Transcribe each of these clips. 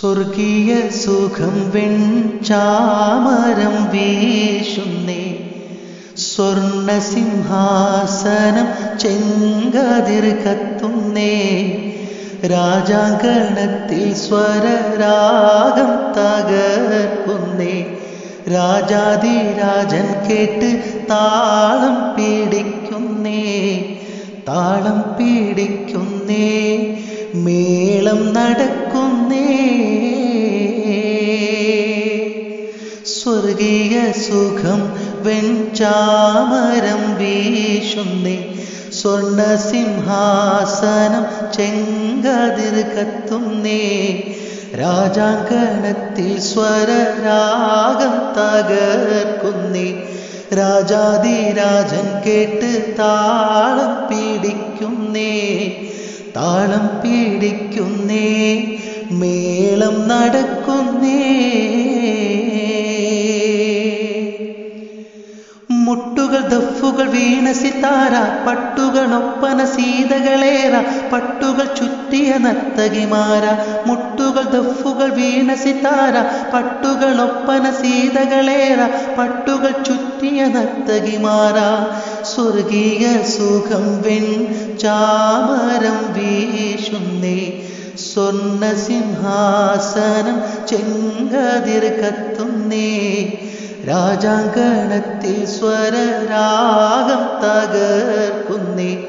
സ്വർഗീയ സുഖം വെൺചാമരം വീശുന്നേ. സ്വർണ സിംഹാസനം ചെങ്കതിർ കത്തുന്നേ. രാജാങ്കണത്തിൽ സ്വരരാഗം തകർക്കുന്നേ. രാജാതിരാജൻ കേട്ട് താളം പീഡിക്കുന്നേ. താളം പീഡിക്കുന്നേ. മേളം നടക്കുന്നേ സ്വർഗീയ സുഖം വെഞ്ചാമരം വീശുന്നേ. സ്വർണ സിംഹാസനം ചെങ്കതിർ കത്തുന്നേ. രാജാങ്കണത്തിൽ സ്വരരാഗം തകർക്കുന്നേ. രാജാതിരാജൻ കേട്ട് താളം പീഡിക്കുന്നേ താളം പീഡിക്കുന്നേ മേളം നടക്കുന്നേ. മുട്ടുകൾ ദഫുകൾ വീണ സിതാര പട്ടുകൾ ഒപ്പന സീതകളേറ പട്ടുകൾ ചുറ്റിയ നർത്തകിമാര മുട്ടുകൾ ദഫുകൾ വീണ സിതാര പട്ടുകൾ ഒപ്പന സീതകളേറ പട്ടുകൾ ചുറ്റിയ നർത്തകിമാര സ്വർഗീയ സുഖം വെൺ ചാമരം വീശുന്നേ. സ്വർണ സിംഹാസനം ചെങ്കതിർ കത്തുന്നേ. രാജാങ്കണത്തിൽ സ്വരരാഗം തകർക്കുന്നേ.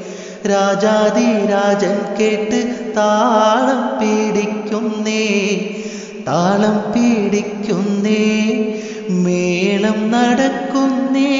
രാജാതിരാജൻ കേട്ട് താളം പീഡിക്കുന്നേ താളം പീഡിക്കുന്നേ മേളം നടക്കുന്നേ.